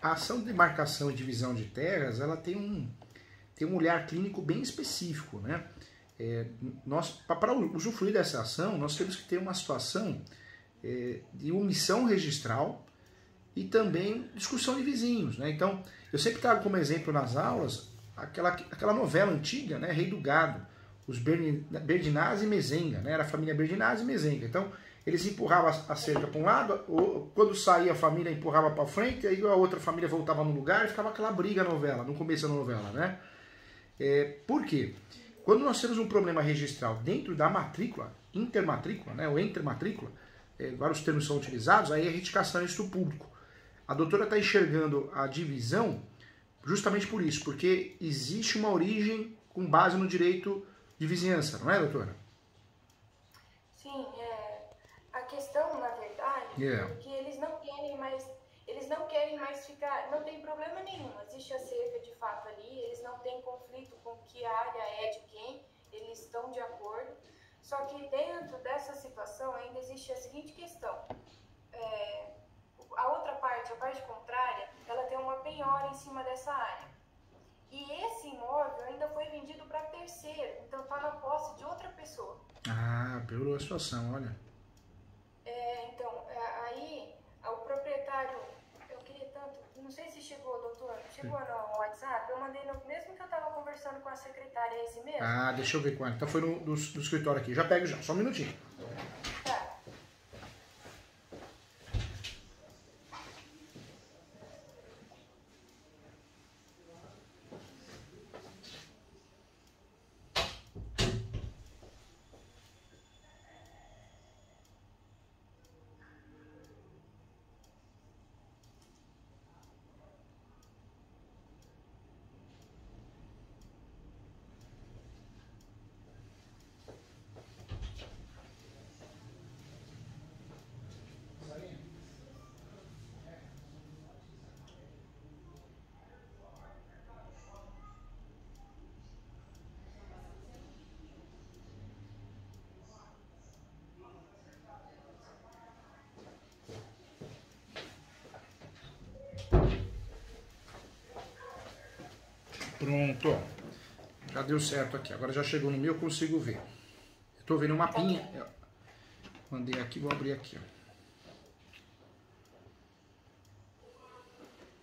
a ação de demarcação e divisão de terras, ela tem um, tem um olhar clínico bem específico, né? É, nós, para usufruir dessa ação, nós temos que ter uma situação é, de omissão registral e também discussão de vizinhos. Né? Então, eu sempre trago como exemplo nas aulas aquela, aquela novela antiga, né? Rei do Gado, os Berdinazzi e Mezenga, né? era a família Berdinazzi e Mezenga. Então, eles empurravam a cerca para um lado, ou, quando saía a família empurrava para frente, aí a outra família voltava no lugar e ficava aquela briga novela, no começo da novela. Né? É, por quê? Quando nós temos um problema registral dentro da matrícula, intermatrícula, né, ou intermatrícula, é, vários termos são utilizados, aí é retificação isto público. A doutora está enxergando a divisão justamente por isso, porque existe uma origem com base no direito de vizinhança, não é, doutora? Sim, é, a questão, na verdade, yeah. que eles não querem mais eles não querem mais ficar, não tem problema nenhum, existe a cerca de fato ali, eles não têm conflito com que área é de quem, eles estão de acordo. Só que dentro dessa situação ainda existe a seguinte questão: é, a outra parte, a parte contrária, ela tem uma penhora em cima dessa área. E esse imóvel ainda foi vendido para terceiro, então está na posse de outra pessoa. Ah, piorou a situação, olha. É, então, é, aí o proprietário não sei se chegou, doutor. Chegou no WhatsApp? Eu mandei no mesmo que eu estava conversando com a secretária, é esse mesmo? Ah, deixa eu ver quando. Então foi no, do, do escritório aqui. Já pego já, só um minutinho. Pronto. Já deu certo aqui. Agora já chegou no meu, eu consigo ver. Eu tô vendo um mapinha. Eu mandei aqui, vou abrir aqui, ó.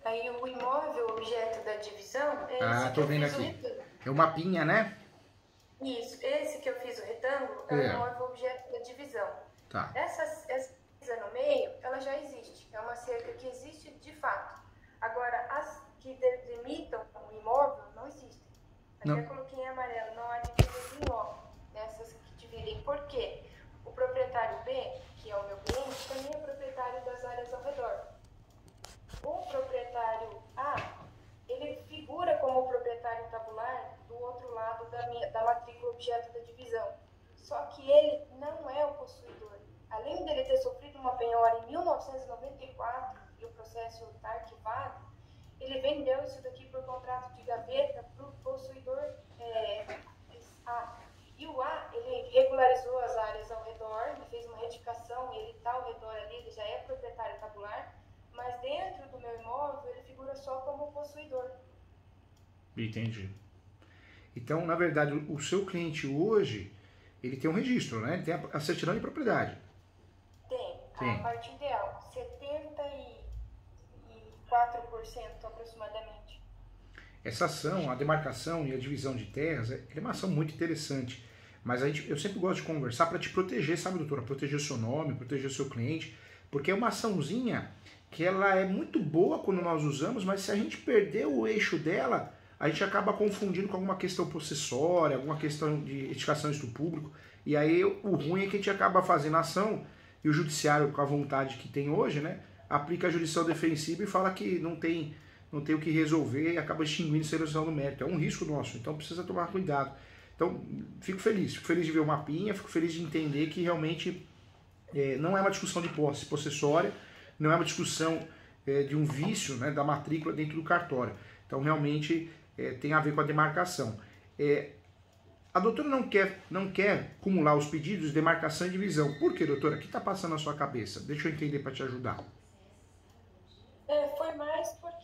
Aí o imóvel, objeto da divisão... É ah, tô vendo aqui. É o mapinha, né? Isso. Esse que eu fiz o retângulo é, é o imóvel, objeto da divisão. Tá. Essa, essa no meio, ela já existe. É uma cerca que existe de fato. Agora, as que delimitam o imóvel não existem. Aqui não. eu coloquei em amarelo, não há divisões de imóvel, nessas que dividem. Por quê? O proprietário B, que é o meu cliente, também é proprietário das áreas ao redor. O proprietário A, ele figura como proprietário tabular do outro lado da, minha, da matrícula objeto da divisão. Só que ele não é o possuidor. Além dele ter sofrido uma penhora em 1994 e o processo está arquivado, ele vendeu isso daqui por contrato de gaveta possuidor é, A. E o A, ele regularizou as áreas ao redor, ele fez uma retificação, ele está ao redor ali, ele já é proprietário tabular, mas dentro do meu imóvel ele figura só como possuidor. Entendi. Então, na verdade, o seu cliente hoje, ele tem um registro, né? Ele tem a certidão de propriedade. Tem, tem. a parte ideal, 70 e 4% aproximadamente. Essa ação, a demarcação e a divisão de terras, é uma ação muito interessante. Mas a gente, eu sempre gosto de conversar para te proteger, sabe, doutora? Proteger o seu nome, proteger o seu cliente, porque é uma açãozinha que ela é muito boa quando nós usamos, mas se a gente perder o eixo dela, a gente acaba confundindo com alguma questão processória, alguma questão de edificação do público, e aí o ruim é que a gente acaba fazendo ação, e o judiciário, com a vontade que tem hoje, né, aplica a jurisdição defensiva e fala que não tem, não tem o que resolver e acaba extinguindo a seleção do mérito. É um risco nosso, então precisa tomar cuidado. Então, fico feliz, fico feliz de ver o mapinha, fico feliz de entender que realmente é, não é uma discussão de posse possessória, não é uma discussão é, de um vício né, da matrícula dentro do cartório. Então, realmente é, tem a ver com a demarcação. É, a doutora não quer, não quer acumular os pedidos de demarcação e divisão. Por que, doutora? O que está passando na sua cabeça? Deixa eu entender para te ajudar. É, foi mais porque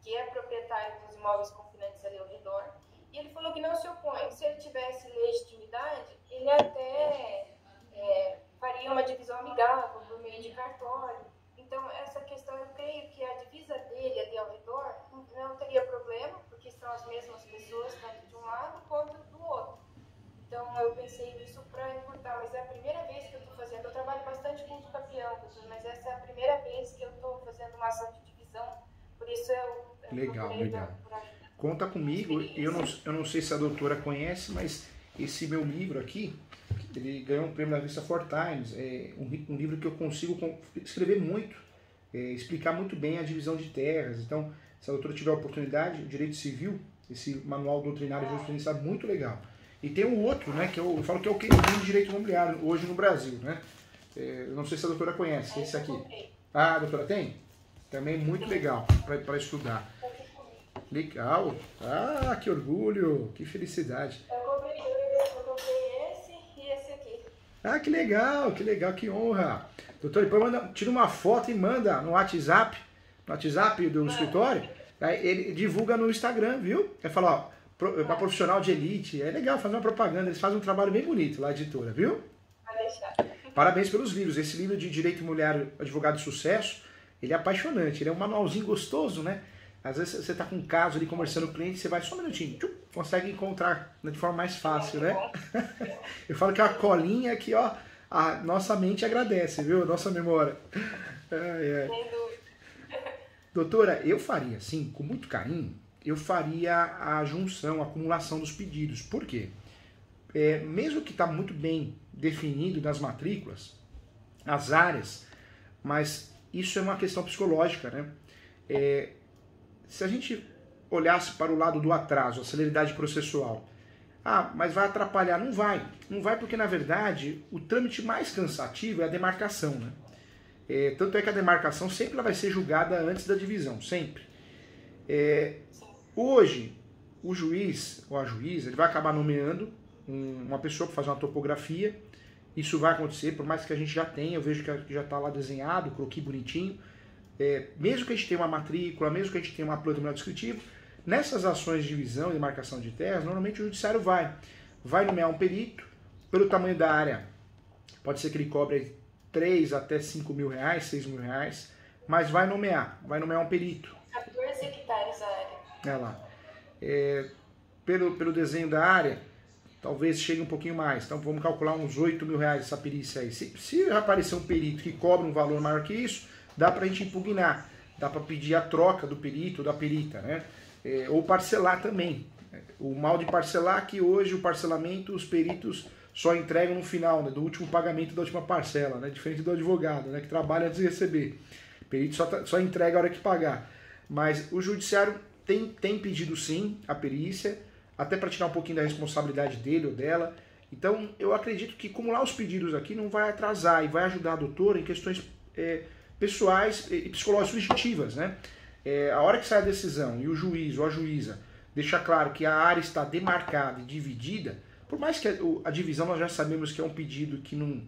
que é proprietário dos imóveis confinantes ali ao redor, e ele falou que não se opõe. Se ele tivesse legitimidade, ele até é, faria uma divisão amigável por meio de cartório. Então, essa questão, eu creio que a divisa dele ali ao redor não teria problema, porque são as mesmas pessoas, tanto de um lado quanto do outro. Então, eu pensei nisso para encurtar, mas é a primeira vez que eu estou fazendo. Eu trabalho bastante com o capião, mas essa é a primeira vez que eu estou fazendo uma ação de por isso eu. legal, legal. Conta comigo, eu não, eu não sei se a doutora conhece, mas esse meu livro aqui, ele ganhou um prêmio da revista Four Times, é um, um livro que eu consigo escrever muito, é, explicar muito bem a divisão de terras. Então, se a doutora tiver a oportunidade, Direito Civil, esse manual doutrinário de jurisprudência é muito legal. E tem um outro, né, que eu, eu falo que é o queridinho de direito imobiliário hoje no Brasil, né? É, eu não sei se a doutora conhece, esse aqui. Ah, a doutora tem? Também muito legal para estudar. Legal. Ah, que orgulho, que felicidade. Eu comprei, eu comprei esse e esse aqui. Ah, que legal, que legal, que honra. Doutor, depois manda, tira uma foto e manda no WhatsApp, no WhatsApp do escritório. Aí ele divulga no Instagram, viu? É falar, ó, para profissional de elite, é legal fazer uma propaganda, eles fazem um trabalho bem bonito lá, editora, viu? Parabéns pelos livros. Esse livro de Direito Mulher Advogado de Sucesso, ele é apaixonante, ele é um manualzinho gostoso, né? Às vezes você está com um caso ali conversando com o cliente, você vai só um minutinho, tchum, consegue encontrar de forma mais fácil, né? Eu falo que é a colinha que, ó, a nossa mente agradece, viu? Nossa memória. Ai, ai. Doutora, eu faria, sim, com muito carinho, eu faria a junção, a acumulação dos pedidos. Por quê? É, mesmo que está muito bem definido nas matrículas, as áreas, mas isso é uma questão psicológica, né? É, se a gente olhasse para o lado do atraso, a celeridade processual, ah, mas vai atrapalhar? Não vai. Não vai porque, na verdade, o trâmite mais cansativo é a demarcação. Né? É, tanto é que a demarcação sempre vai ser julgada antes da divisão, sempre. É, hoje, o juiz ou a juíza ele vai acabar nomeando um, uma pessoa para fazer uma topografia. Isso vai acontecer, por mais que a gente já tenha, eu vejo que já está lá desenhado, croqui bonitinho é, mesmo que a gente tenha uma matrícula, mesmo que a gente tenha uma planta descritivo, nessas ações de divisão e marcação de terras, normalmente o judiciário vai. Vai nomear um perito, pelo tamanho da área, pode ser que ele cobre 3 até 5 mil reais, 6 mil reais, mas vai nomear, vai nomear um perito. 14 hectares a área. É lá. É, pelo, pelo desenho da área, talvez chegue um pouquinho mais. Então vamos calcular uns 8 mil reais essa perícia aí. Se, se aparecer um perito que cobre um valor maior que isso, dá para a gente impugnar, dá para pedir a troca do perito ou da perita, né? É, ou parcelar também. O mal de parcelar é que hoje o parcelamento os peritos só entregam no final, né, do último pagamento da última parcela, né, diferente do advogado, né, que trabalha antes de receber. O perito só, tá, só entrega a hora que pagar. Mas o judiciário tem, tem pedido sim a perícia, até para tirar um pouquinho da responsabilidade dele ou dela. Então eu acredito que acumular os pedidos aqui não vai atrasar e vai ajudar a doutora em questões é, pessoais e psicológicas subjetivas, né? É, a hora que sai a decisão e o juiz ou a juíza deixa claro que a área está demarcada e dividida, por mais que a, a divisão nós já sabemos que é um pedido que não,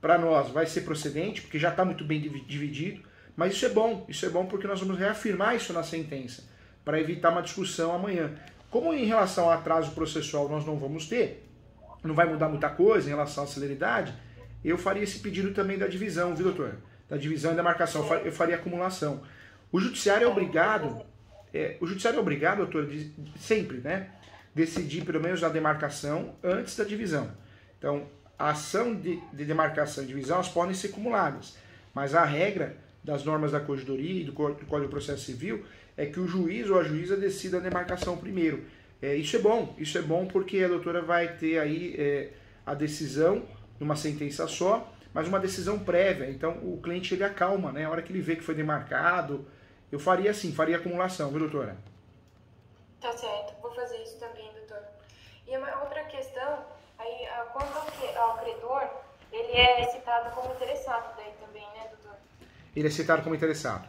para nós vai ser procedente, porque já está muito bem dividido, mas isso é bom, isso é bom porque nós vamos reafirmar isso na sentença, para evitar uma discussão amanhã. Como em relação ao atraso processual nós não vamos ter, não vai mudar muita coisa em relação à celeridade, eu faria esse pedido também da divisão, viu, doutor? da divisão e da marcação, eu faria acumulação. O judiciário é obrigado, é, o judiciário é obrigado, doutor, de, sempre, né, decidir pelo menos a demarcação antes da divisão. Então, a ação de, de demarcação e divisão elas podem ser acumuladas, mas a regra das normas da corregedoria e do Código de Processo Civil é que o juiz ou a juíza decida a demarcação primeiro. É, isso é bom, isso é bom porque a doutora vai ter aí é, a decisão numa sentença só mas uma decisão prévia. Então o cliente ele acalma, né? A hora que ele vê que foi demarcado, eu faria assim, faria acumulação, viu, doutora? Tá certo, vou fazer isso também, doutor. E uma outra questão, aí, ah, quanto ao credor, ele é citado como interessado daí também, né, doutor? Ele é citado como interessado.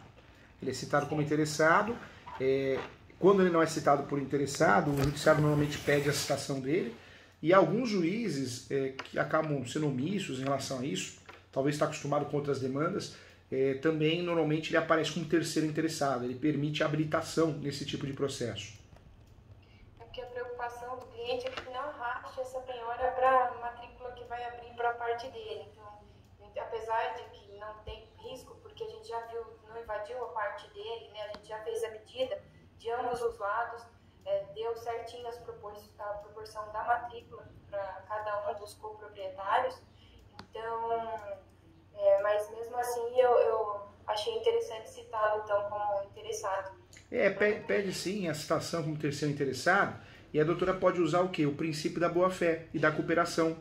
Ele é citado como interessado. É, quando ele não é citado por interessado, o judiciário normalmente pede a citação dele. E alguns juízes é, que acabam sendo omissos em relação a isso, talvez está acostumado com outras demandas, é, também normalmente ele aparece como terceiro interessado, ele permite habilitação nesse tipo de processo. É porque a preocupação do cliente é que não arraste essa penhora para a matrícula que vai abrir para a parte dele. Então, apesar de que não tem risco, porque a gente já viu, invadiu a parte dele, né? a gente já fez a medida de ambos os lados, é, deu certinho as a proporção da matrícula para cada um dos coproprietários. Então, é, mas mesmo assim eu, eu achei interessante citá-lo então como interessado. É, pede sim a citação como terceiro interessado, e a doutora pode usar o quê? O princípio da boa-fé e da cooperação.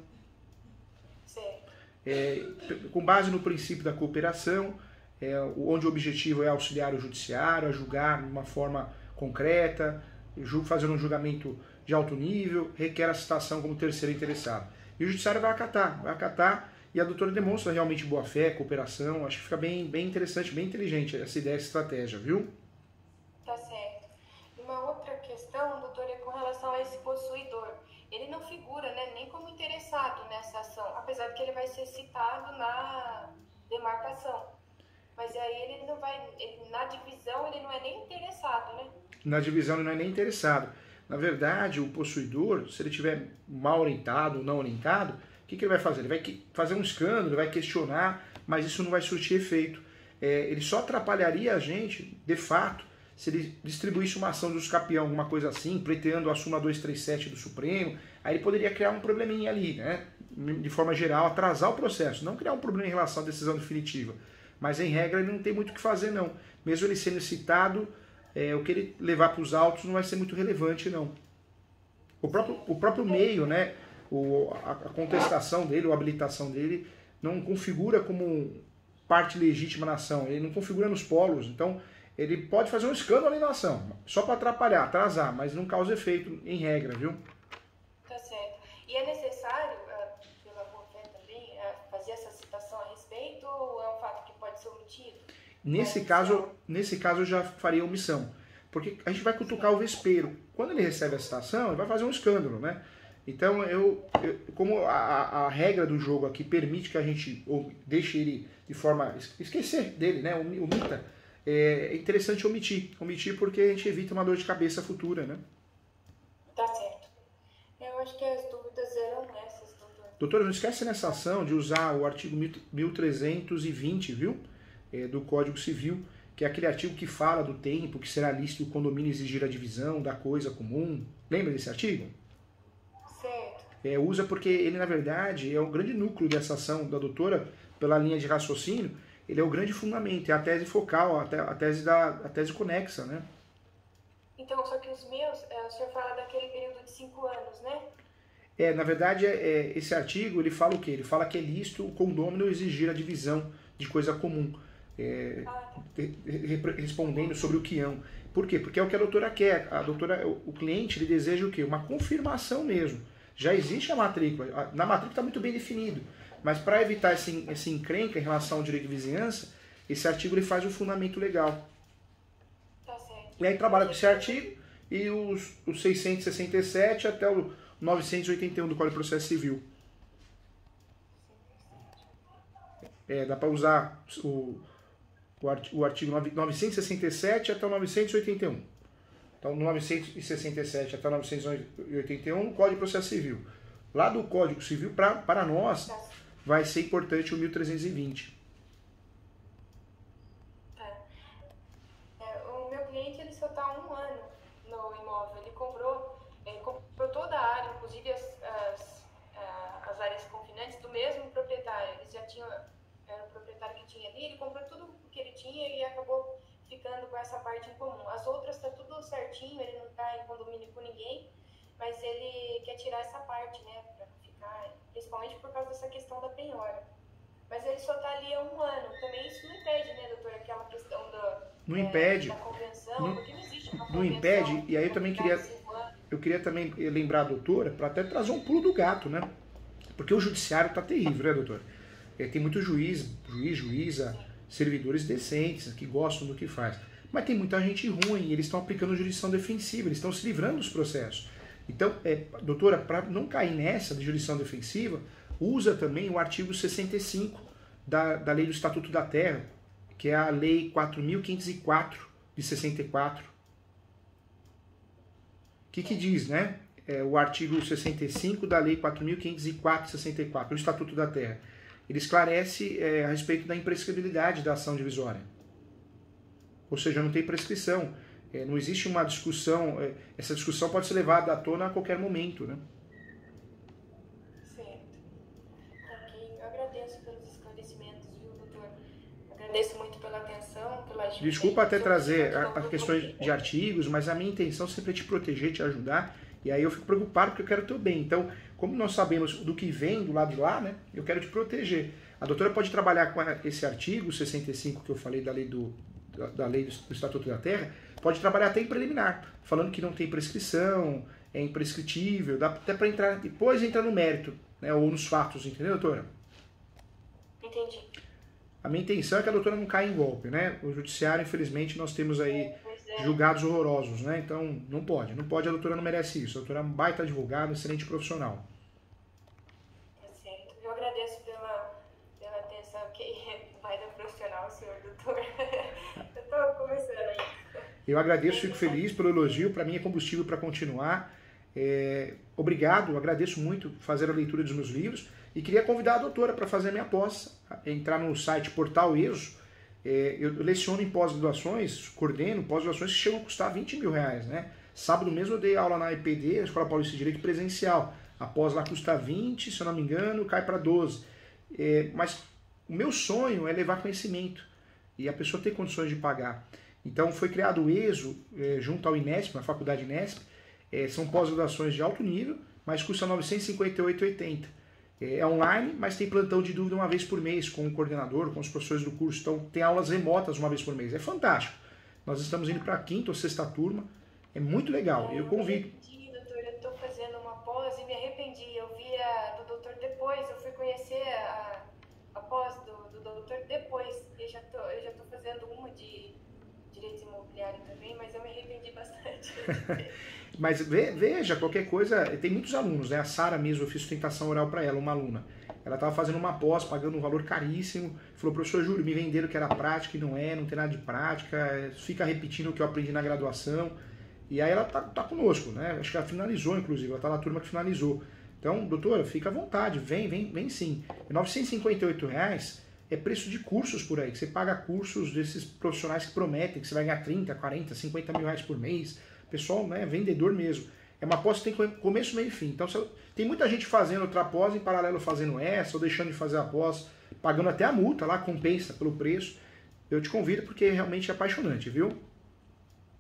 Sim. É, com base no princípio da cooperação, é, onde o objetivo é auxiliar o judiciário a julgar de uma forma concreta, fazendo um julgamento de alto nível, requer a citação como terceiro interessado. E o judiciário vai acatar, vai acatar e a doutora demonstra realmente boa fé, cooperação. Acho que fica bem, bem interessante, bem inteligente essa ideia, essa estratégia, viu? Tá certo. Uma outra questão, doutora, é com relação a esse possuidor. Ele não figura né, nem como interessado nessa ação, apesar de que ele vai ser citado na demarcação. Mas aí ele não vai, ele, na divisão ele não é nem interessado, né? Na divisão ele não é nem interessado. Na verdade, o possuidor, se ele tiver mal orientado ou não orientado, que, que ele vai fazer? Ele vai fazer um escândalo, vai questionar, mas isso não vai surtir efeito. É, ele só atrapalharia a gente, de fato, se ele distribuísse uma ação do escapião, alguma coisa assim, pleiteando a súmula 237 do Supremo, aí ele poderia criar um probleminha ali, né? De forma geral, atrasar o processo, não criar um problema em relação à decisão definitiva. Mas em regra ele não tem muito o que fazer, não. Mesmo ele sendo citado, é, o que ele levar para os autos não vai ser muito relevante, não. O próprio, o próprio meio, né? o, a, contestação dele, a habilitação dele, não configura como parte legítima na ação, ele não configura nos polos, então ele pode fazer um escândalo ali na ação, só para atrapalhar, atrasar, mas não causa efeito em regra, viu? Tá certo. E é necessário, uh, pela boa fé também, uh, fazer essa citação a respeito ou é um fato que pode ser omitido? Nesse caso, nesse caso eu já faria omissão, porque a gente vai cutucar o vespeiro. Quando ele recebe a citação, ele vai fazer um escândalo, né? Então, eu, eu como a, a, regra do jogo aqui permite que a gente ou deixe ele de forma. esquecer dele, né? Omita. É interessante omitir. Omitir porque a gente evita uma dor de cabeça futura, né? Tá certo. Eu acho que as dúvidas eram essas, doutor. Doutora, não esquece nessa ação de usar o artigo 1320, viu? É, do Código Civil, que é aquele artigo que fala do tempo que será lícito o condomínio exigir a divisão da coisa comum. Lembra desse artigo? é, usa porque ele, na verdade, é o grande núcleo dessa ação da doutora, pela linha de raciocínio, ele é o grande fundamento, é a tese focal, a, te, a tese, da, a tese conexa, né? Então, só que os meus, é, o senhor fala daquele período de cinco anos, né? É, na verdade, é, é, esse artigo, ele fala o quê? Ele fala que é lícito o condômino exigir a divisão de coisa comum, é, ah, tá. respondendo sobre o quião. Por quê? Porque é o que a doutora quer. A doutora, o cliente, ele deseja o quê? Uma confirmação mesmo já existe a matrícula. Na matrícula está muito bem definido. Mas para evitar esse, esse encrenca em relação ao direito de vizinhança, esse artigo ele faz um fundamento legal. Tá. E aí trabalha com esse artigo e os, os 667 até o 981 do Código de Processo Civil. É, dá para usar o, o artigo 967 até o 981. Então, 967 até 981, no Código de Processo Civil. Lá do Código Civil, pra, para nós, vai ser importante o 1320. É. É, o meu cliente ele só está um ano no imóvel. Ele comprou, ele comprou toda a área, inclusive as, as, as áreas confinantes, do mesmo proprietário. Eles já tinham, era o proprietário que tinha ali, ele comprou tudo o que ele tinha e acabou ficando com essa parte em comum. As outras está tudo certinho, ele não está em condomínio com ninguém, mas ele quer tirar essa parte, né, para ficar, principalmente por causa dessa questão da penhora. Mas ele só está ali há um ano. Também isso não impede, né, doutor, aquela questão da, não é, impede. da convenção, não, porque não existe uma Não impede, e aí eu também queria, eu queria também lembrar a doutora, para até trazer um pulo do gato, né, porque o judiciário está terrível, né, doutor? É, tem muito juiz, juiz, juíza, servidores decentes, que gostam do que faz. Mas tem muita gente ruim, eles estão aplicando jurisdição defensiva, eles estão se livrando dos processos. Então, é, doutora, para não cair nessa de jurisdição defensiva, usa também o artigo 65 da, da Lei do Estatuto da Terra, que é a Lei 4.504 de 64. O que, que diz, né? É o artigo 65 da Lei 4.504 de 64, o Estatuto da Terra. Ele esclarece é, a respeito da imprescribilidade da ação divisória. Ou seja, não tem prescrição. É, não existe uma discussão, é, essa discussão pode ser levada à tona a qualquer momento, né? Certo. Ok, eu agradeço pelos esclarecimentos, viu, doutor? Agradeço muito pela atenção, pela ajuda. Desculpa até trazer as questões de artigos, mas a minha intenção sempre é te proteger, te ajudar, e aí eu fico preocupado porque eu quero o teu bem. Então, como nós sabemos do que vem do lado de lá, né, eu quero te proteger. A doutora pode trabalhar com esse artigo 65 que eu falei da lei do, da, lei do Estatuto da Terra, pode trabalhar até em preliminar, falando que não tem prescrição, é imprescritível, dá até para entrar, depois entrar no mérito, né, ou nos fatos, entendeu, doutora? Entendi. A minha intenção é que a doutora não caia em golpe, né? O judiciário, infelizmente, nós temos aí é, julgados horrorosos, né? Então, não pode, não pode, a doutora não merece isso. A doutora é um baita advogado, excelente profissional. Tá certo. Eu agradeço pela, pela atenção que vai dar profissional, senhor doutor. Eu agradeço, fico feliz pelo elogio. Para mim é combustível para continuar. É, obrigado, agradeço muito fazer a leitura dos meus livros e queria convidar a doutora para fazer a minha pós, entrar no site Portal ESO. É, eu leciono em pós-graduações, coordeno pós-graduações que chegam a custar 20 mil reais. Né? Sábado mesmo eu dei aula na IPD, a Escola Paulista de Direito Presencial. A pós lá custa 20, se eu não me engano, cai para 12. É, mas o meu sonho é levar conhecimento e a pessoa ter condições de pagar. Então foi criado o ESO é, junto ao Inesp, na faculdade Inesp. É, são pós-graduações de alto nível, mas custa R$ 958,80. É, é online, mas tem plantão de dúvida uma vez por mês com o coordenador, com os professores do curso. Então tem aulas remotas uma vez por mês. É fantástico. Nós estamos indo para a quinta ou sexta turma. É muito legal. Eu convido. Eu doutor, eu estou fazendo uma pós e me arrependi. Eu vi a do doutor depois, eu fui conhecer a, a pós do, do doutor depois. Eu já tô, eu já estou fazendo uma de direito imobiliário também, mas eu me arrependi bastante. mas veja, qualquer coisa, tem muitos alunos, né? A Sara mesmo, eu fiz sustentação oral para ela, uma aluna. Ela estava fazendo uma pós, pagando um valor caríssimo. Falou, professor Júlio, me venderam que era prática e não é, não tem nada de prática, fica repetindo o que eu aprendi na graduação. E aí ela tá, tá conosco, né? Acho que ela finalizou, inclusive, ela tá na turma que finalizou. Então, doutora, fica à vontade, vem, vem, vem sim. 958 reais é preço de cursos por aí, que você paga cursos desses profissionais que prometem que você vai ganhar 30, 40, 50 mil reais por mês. Pessoal, né, vendedor mesmo. É uma pós que tem começo, meio e fim. Então, tem muita gente fazendo outra pós, em paralelo fazendo essa, ou deixando de fazer a pós, pagando até a multa lá, compensa pelo preço. Eu te convido porque realmente é apaixonante, viu?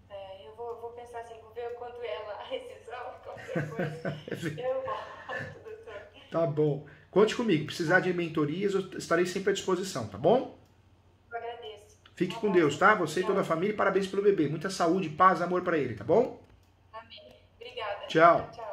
É, eu vou, vou pensar assim, vou ver quanto é a rescisão, qualquer coisa. eu volto, doutor. Tá bom. Conte comigo, precisar de mentorias, eu estarei sempre à disposição, tá bom? Eu agradeço. Fique tá com Deus, tá? Você e toda a família, parabéns pelo bebê. Muita saúde, paz, amor para ele, tá bom? Amém. Obrigada. Tchau. Tchau.